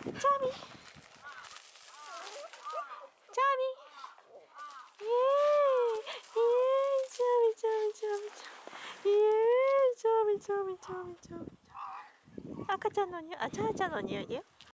차비. 차비. 예. 예. 차비 차비 차비 차비. 예. 차비 차비 차비 차비. 赤ちゃんのにあ、ちゃーちゃんの匂いだよ。